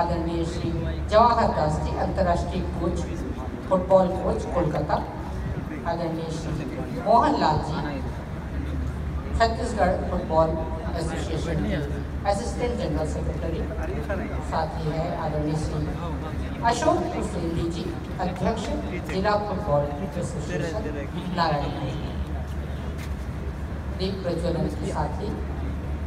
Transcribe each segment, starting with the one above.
आदरणीय श्री जवाहर दास जी, अंतर्राष्ट्रीय coach, football coach, Kolkata. आदरणीय Shri Mohan Lal ji, Chhattisgarh football association assistant general secretary. साथ ही है आदरणीय श्री अशोक कुशेली जी, अध्यक्ष, जिला फुटबॉल एसोसिएशन नारायण दीप प्रज्वलन के साथ ही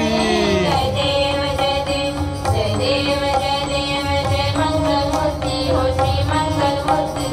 जय देव जयदेव जदेव जय मङ्गलमूर्ति मो जी मङ्गलमूर्ति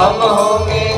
हम होंगे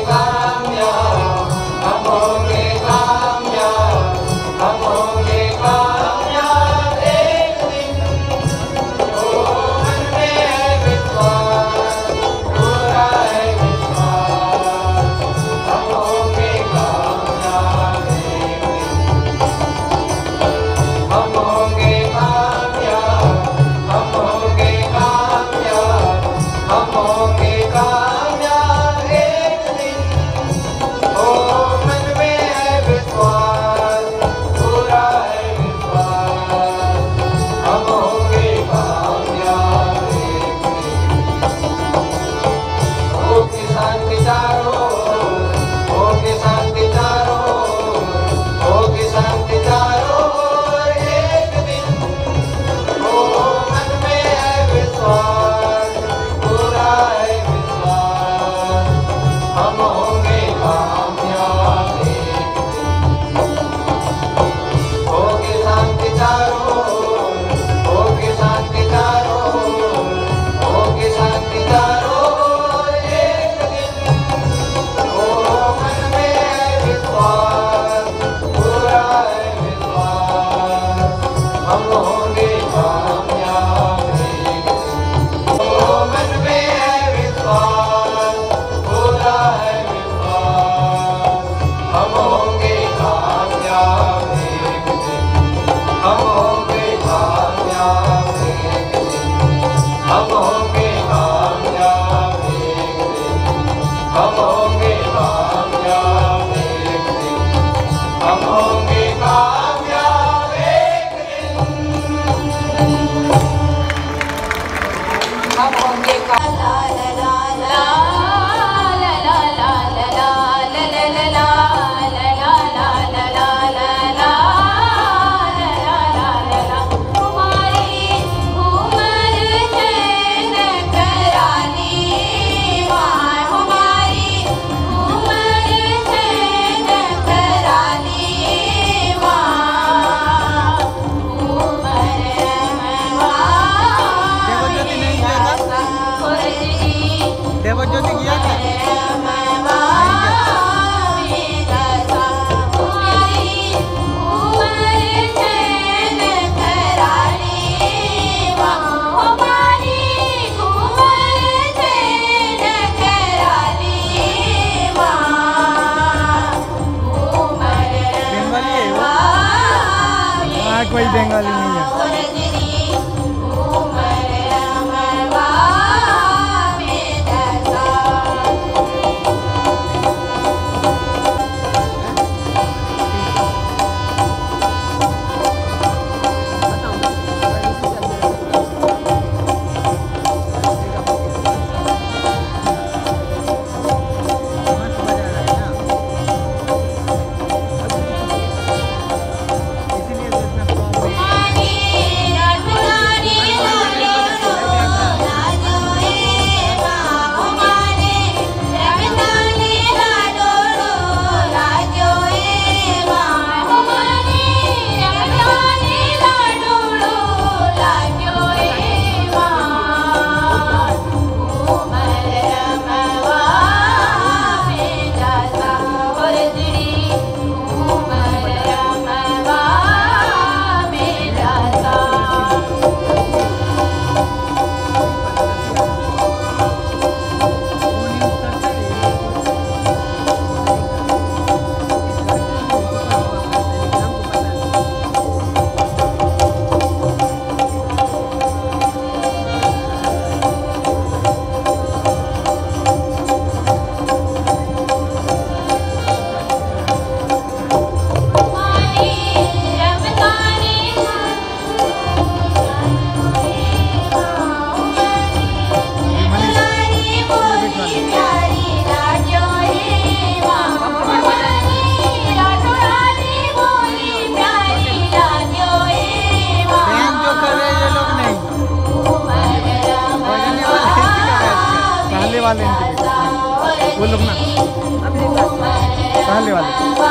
वो लोग ना। पहले वाले?